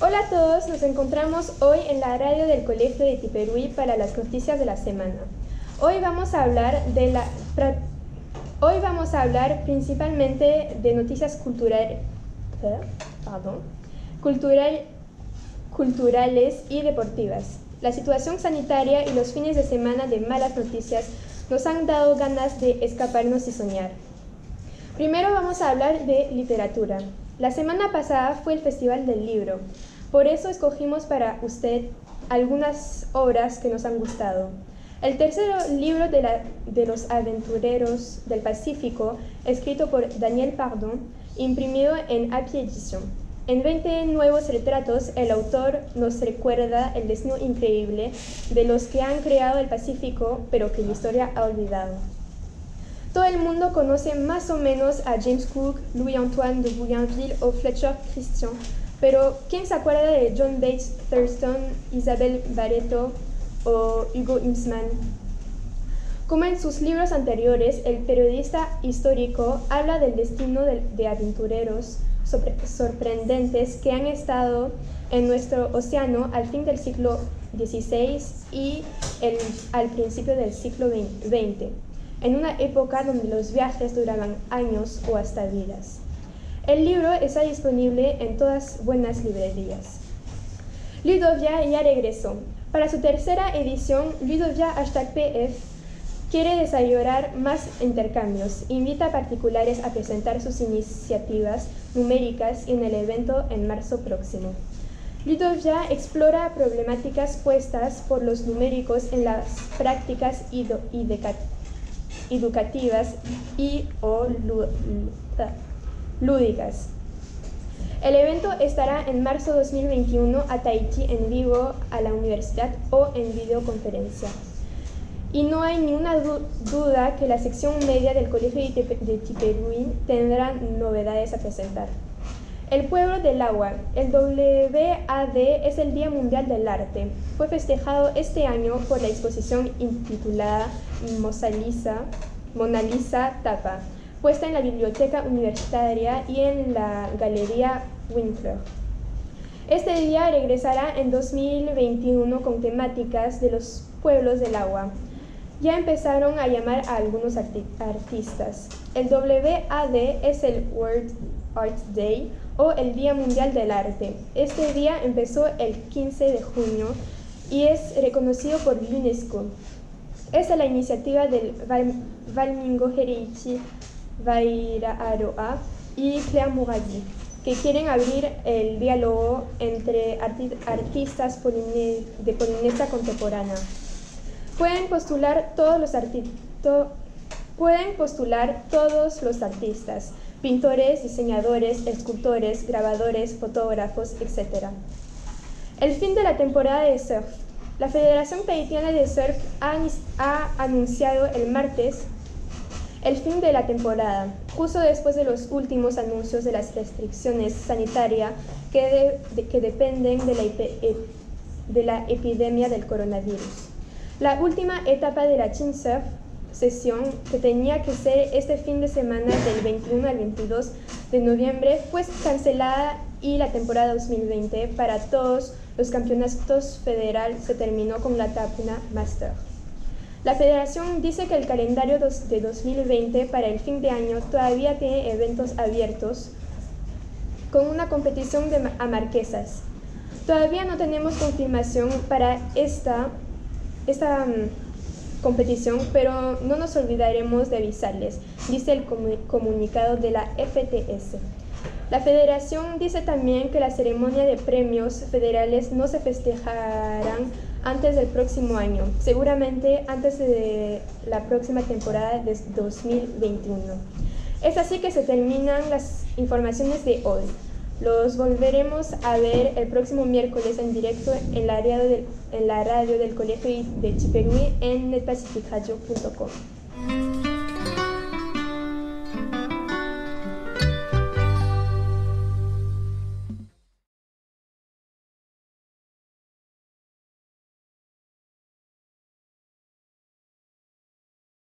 Hola a todos, nos encontramos hoy en la radio del Colegio de Tiperuí para las noticias de la semana. Hoy vamos a hablar de la Hoy vamos a hablar principalmente de noticias cultural, pardon, cultural, culturales y deportivas. La situación sanitaria y los fines de semana de malas noticias nos han dado ganas de escaparnos y soñar. Primero vamos a hablar de literatura. La semana pasada fue el Festival del Libro. Por eso escogimos para usted algunas obras que nos han gustado. El tercer libro de, de, los aventureros del Pacífico, escrito por Daniel Pardon, imprimido en Api Edition. En 20 nuevos retratos, el autor nos recuerda el destino increíble de los que han creado el Pacífico, pero que la historia ha olvidado. Todo el mundo conoce más o menos a James Cook, Louis-Antoine de Bougainville o Fletcher Christian, pero ¿quién se acuerda de John Bates Thurston, Isabel Barreto o Hugo Imsman? Como en sus libros anteriores, el periodista histórico habla del destino de, aventureros sorprendentes que han estado en nuestro océano al fin del siglo XVI y al principio del siglo XX, en una época donde los viajes duraban años o hasta vidas. El libro está disponible en todas buenas librerías. Ludovia ya regresó. Para su tercera edición, Ludovia Hashtag PF quiere desarrollar más intercambios. Invita a particulares a presentar sus iniciativas numéricas en el evento en marzo próximo. Ludovia explora problemáticas puestas por los numéricos en las prácticas educativas y o lúdicas. El evento estará en marzo 2021 a Tahití en vivo a la universidad o en videoconferencia. Y no hay ninguna duda que la sección media del Colegio de Tiperuín tendrá novedades a presentar. El pueblo del agua, el WAD es el Día Mundial del Arte. Fue festejado este año por la exposición intitulada Mona Lisa Tapa, puesta en la Biblioteca Universitaria y en la Galería Winkler. Este día regresará en 2021 con temáticas de los pueblos del agua. Ya empezaron a llamar a algunos artistas. El WAD es el World Art Day o el Día Mundial del Arte. Este día empezó el 15 de junio y es reconocido por UNESCO. Es la iniciativa del Valmingo Herichi Vaira Aroa y Clea Muradi, que quieren abrir el diálogo entre artistas de Polinesia contemporánea. Pueden postular todos los pueden postular todos los artistas, pintores, diseñadores, escultores, grabadores, fotógrafos, etc. El fin de la temporada de surf. La Federación Tahitiana de Surf ha anunciado el martes el fin de la temporada, justo después de los últimos anuncios de las restricciones sanitarias que, dependen de la, de la, epidemia del coronavirus. La última etapa de la Chinsurf sesión, que tenía que ser este fin de semana del 21 al 22 de noviembre, fue cancelada y la temporada 2020 para todos los campeonatos federal se terminó con la Tapuna Master. La federación dice que el calendario de 2020 para el fin de año todavía tiene eventos abiertos con una competición de a marquesas. Todavía no tenemos confirmación para esta, esta mm, competición, pero no nos olvidaremos de avisarles, dice el comunicado de la FTS. La federación dice también que la ceremonia de premios federales no se festejarán antes del próximo año, seguramente antes de la próxima temporada de 2021. Es así que se terminan las informaciones de hoy. Los volveremos a ver el próximo miércoles en directo en la radio del, en la radio del Colegio de Chiperui en netpacificayo.com.